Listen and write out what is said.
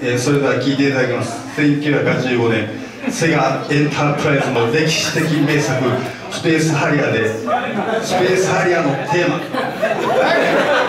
えー、それでは聴いていただきます。1985年セガエンタープライズの歴史的名作「スペースハリアー」でスペースハリアのテーマ。